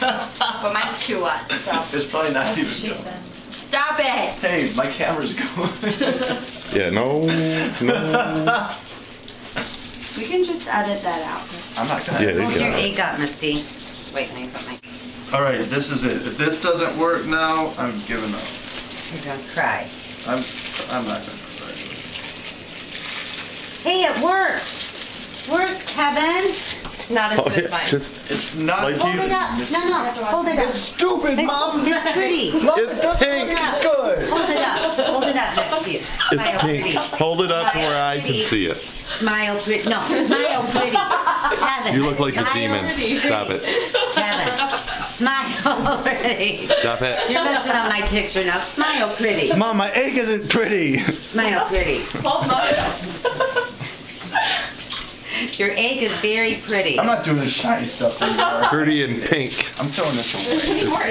But mine's too wet, so. It's probably not even She going. said. Stop it! Hey, my camera's going. Yeah, no, no. We can just edit that out. I'm not gonna. Yeah, there Hold you your go. egg up, Misty. Wait, let me put my. All right, this is it. If this doesn't work now, I'm giving up. You're gonna cry. I'm. I'm not gonna. cry. Hey, it worked. Works, Kevin. Not as Oh, good as yeah, mine. just It's not. Like Hold he's- it up. No, no. Hold it up. It's stupid, mom. It's pretty. It's pink. Good. Hold it up. Hold it up next to you. It's Smile pink. pretty. Hold it up where I can see it. Smile pretty. No, smile pretty. Kevin. You look like a smile demon. pretty. Stop it. Kevin, smile pretty. Stop it. You're messing up my picture now. Smile pretty. Mom, my egg isn't pretty. Smile pretty. Hold mine up. Your egg is very pretty. I'm not doing the shiny stuff anymore. Pretty and pink. I'm throwing this away.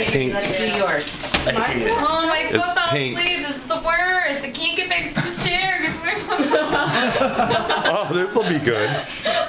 It's pink. Let's do yours. I hate it. Oh, my It's foot fell pink. asleep. This is the worst. I can't get back to the chair. 'cause my foot Oh, this will be good.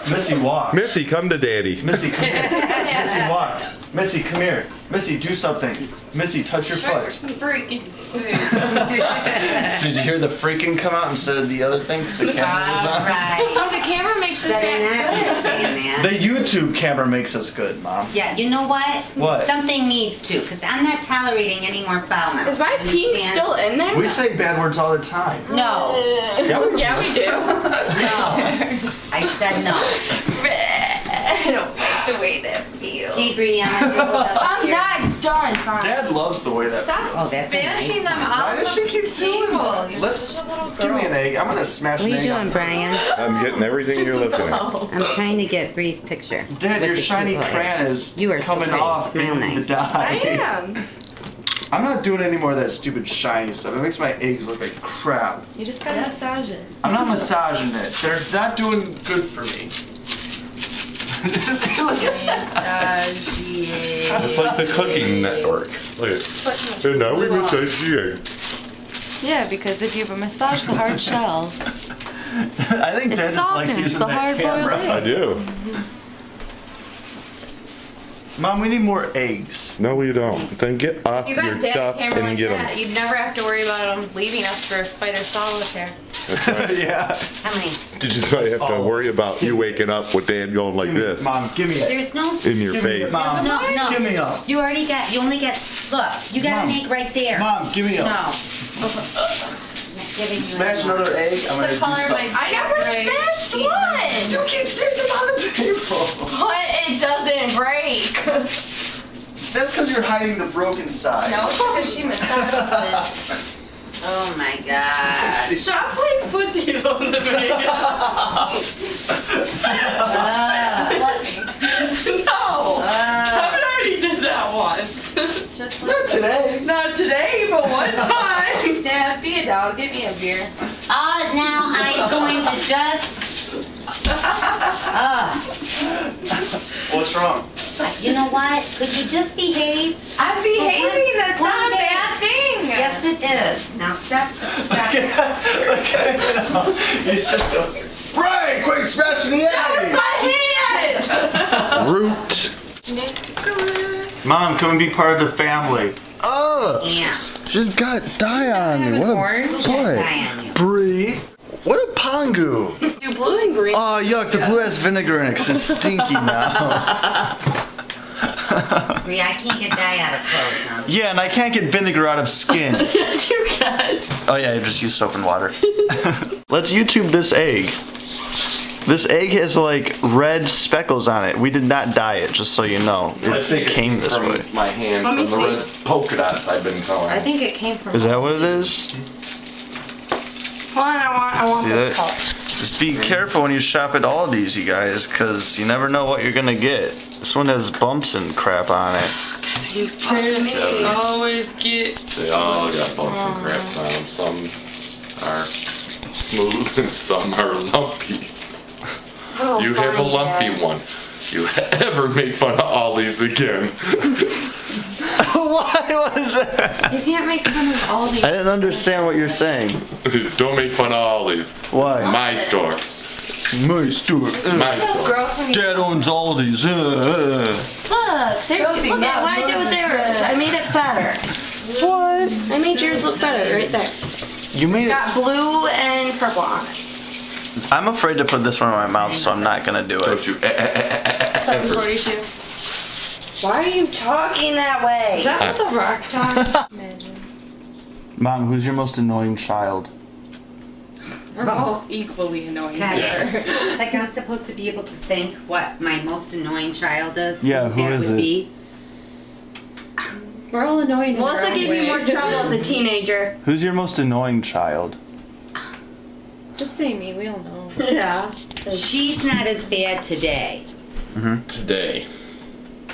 Missy, walk. Missy, come to daddy. Missy, come here. Missy, walk. Missy, come here. Missy, do something. Missy, touch your foot. Freaking So did you hear the freaking come out instead of the other thing? 'cause the camera was on? Alright. Oh, the camera makes this Better not act be good. saying that. The YouTube camera makes us good, Mom. Yeah, you know what? What? Something needs to, because I'm not tolerating any more foul mouth. Is my peen Understand? still in there? We say bad words all the time. No. Yeah, we- yeah, we do. No. I said no. I don't like the way that feels. Hey, Brianna, hold up I'm not done. Fine. Dad loves the way that Stop Oh, that's a smashing nice them one. out Why does she keep the doing table. that? Let's such a little give me an egg. I'm gonna smash What an are you doing, Brian? I'm getting everything you're looking at. I'm trying to get Bree's picture. Dad, your shiny cute crayon is You are coming pretty. off Smile in nice. the dye. I am. I'm not doing any more of that stupid shiny stuff. It makes my eggs look like crap. You just gotta massage it. I'm not massaging it. They're not doing good for me. Just look at that. It's like the cooking network. Look at And now we massage the egg. Yeah, because if you have a massage the hard shell, I think It Dad just likes softens using the that hard-boiled camera. I do. Mm-hmm. Mom, we need more eggs. No, you don't. Then get off You your got stuff and like get that. them. You'd never have to worry about them leaving us for a spider solitaire. Right. yeah. How many? Did you just might have to Oh. worry about you waking up with dad going like Give me- this Mom, give me it. There's no. in your Give face. it, Mom. No, no. Give me up. You already got. You only get. Look, you got Mom. an egg right there. Mom, give me No. up. Not giving you Smash any another egg. I'm gonna the do color of something. I never Right. smashed Eat one. You keep sticking them on the table. But it doesn't break. That's because you're hiding the broken side. No, because she massages it. Oh my god. Stop playing footsies on the video. Ah. Just let me. no. Ah. Kevin already did that once. Just let today. Not today, but one time. me. Dad, be dog. Give me a beer. Ah, now I'm going to just. Ah. What's wrong? You know what? Could you just behave? I'm behaving. That's One not a bad thing. Yes, it is. Now stop. Look Stop. at, look. He's just a. Brian, quick, smash the egg! My hand. Root. Mom, come and be part of the family. Oh, Yeah. she's got dye on me. What a orange? Who's got dye on you? Bree. What a pongu. Do blue and green. Oh, yuck, the blue has vinegar in it 'cause it's stinky now. Bree, I can't get dye out of clothes now. yeah, and I can't get vinegar out of skin. yes, you can. Oh yeah, I just use soap and water. Let's YouTube this egg. This egg has like red speckles on it. We did not dye it, just so you know. I It think came it this from way. my hand Let me from the see. red polka dots I've been coloring. I think it came from. Is that what it is? Hold on, I want, I want See this that? color. Just be careful when you shop at Aldi's, you guys, because you never know what you're gonna get. This one has bumps and crap on it. You kidding me? Always get. They all got bumps and craps oh. on them. Some are smooth and some are lumpy. Oh, you have a lumpy Dad. one. You ever make fun of Ollie's again? Why was that? You can't make fun of all these. I didn't understand what you're saying. Don't make fun of Ollie's. Why? My store. My store. Uh, My store. Gross when. Dad owns all these. Uh, Look, there, Guilty, look at not what I did with moving theirs. I made it better. uh. What? I made yours look better right there. You made it. Got blue and purple on it. I'm afraid to put this one in my mouth, so I'm not gonna do Don't it. you eh, eh, eh, ever. 742. Why are you talking that way? Is that what the rock talks? Imagine. Mom, who's your most annoying child? We're uh-huh. all equally annoying. Gosh. Yeah. Like I'm supposed to be able to think what my most annoying child is. Yeah, who that is would it? Be. We're all annoying. in our Melissa own gave me way. more trouble as a teenager. Who's your most annoying child? Just say me. We all know. Yeah. She's not as bad today, Mm-hmm. Today.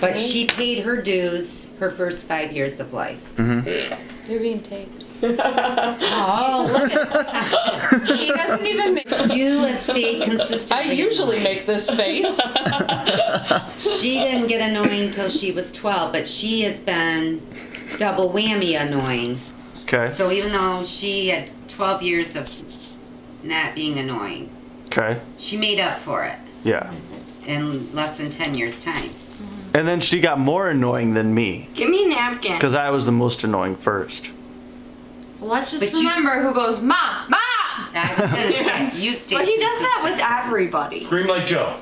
but Me? she paid her dues her first five years of life. Mm-hmm. Yeah. You're being taped. Oh, look at He doesn't even make. You have stayed consistent. I usually make this face. She didn't get annoying till she was 12, but she has been double whammy annoying. Okay. So even though she had 12 years of not being annoying, Okay. she made up for it Yeah. in less than 10 years' time. Mm-hmm. And then she got more annoying than me Give me a napkin. because I was the most annoying first. Well, let's just But you- remember who goes, Mom, Mom! I was gonna say, you've stayed But he does that with everybody. Scream like Joe.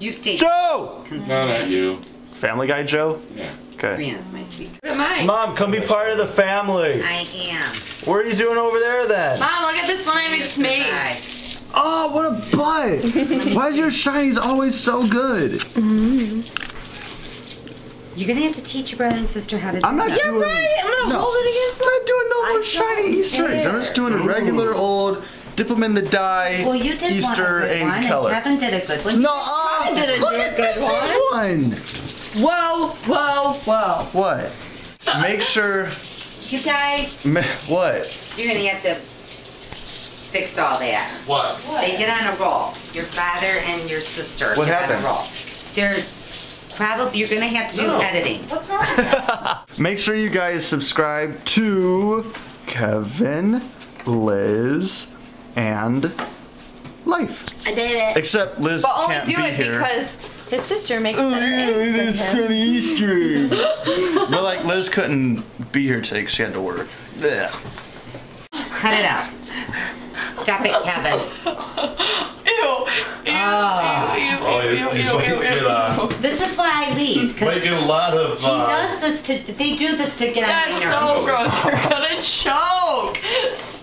You've stayed Joe! No, consistent. not you. Family Guy Joe? Yeah. Okay. Brianna's my sweet. Look at mine. Mom, come be part of the family. I am. What are you doing over there then? Mom, look at this slime it's made. Oh, what a butt! Why is your shinies always so good? You're gonna have to teach your brother and sister how to do I'm not that. doing. right, I'm gonna no, hold it against I'm not doing no I more don't shiny Easter eggs. I'm just doing a regular old dip them in the dye Well, you did Easter one, a good egg one, and color. Kevin did a good one. No, uh, did a look good at this one. one. Whoa, whoa, whoa. What? Make sure. You guys, ma- What? you're gonna have to fix all that. What? They get on a roll. Your father and your sister What get happened? on a roll. They're probably you're gonna have to do No. editing. What's wrong with that? Make sure you guys subscribe to Kevin, Liz, and Life. I did it. Except Liz But only can't do be it here. because his sister makes Oh, better yeah, eggs it's than him. Tony Easter eggs. but like Liz couldn't be here today because she had to work. Yeah. Cut it out. Stop it, Kevin. Ew. Ah. Oh, you, he's like, get, uh, This is why I leave. 'cause making a lot of, he uh, does this to. They do this to get on my That's so gross. You're gonna choke.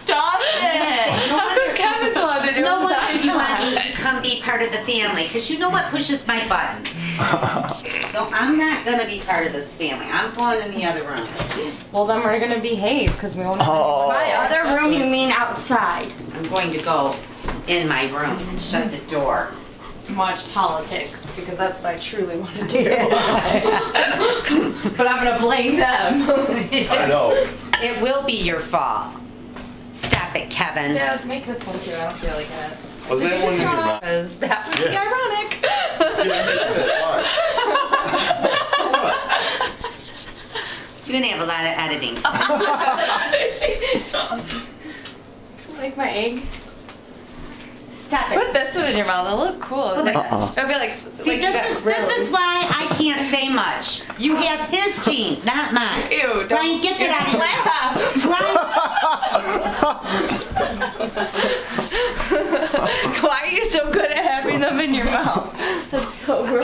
Stop it. No How come Kevin's allowed to do No it? wonder but you I'm want me not? to come be part of the family, because you know what pushes my buttons. So I'm not gonna be part of this family. I'm going in the other room. Well, then we're gonna behave because we won't. Oh. My other room, you mean outside? I'm going to go in my room and shut the door. Watch politics because that's what I truly want to do. but I'm gonna blame them. I know. It will be your fault. Stop it, Kevin. Dad, make this one too. I don't feel like it. Was that one in your mouth? Because that would be Yeah. ironic. You're gonna have a lot of editing. like my egg. Stop it. Put this one in your mouth. It'll look cool. Look Uh-uh. It'll be like. See, like you got this is, this is why I can't say much. You have his genes, not mine. Ew, don't. Brian, get that out of your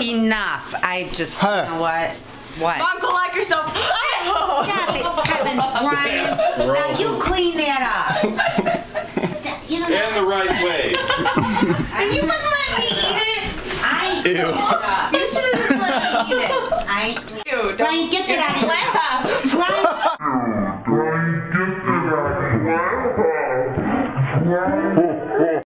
Enough. I just, you know what? What? Mom, go lock yourself. Stop it, Kevin Bryant. Now you clean that up. You know, and the right way. and you wouldn't let me eat it. I Ew. You should have just let me eat it. I. Ew, don't. Ryan, get that out of here.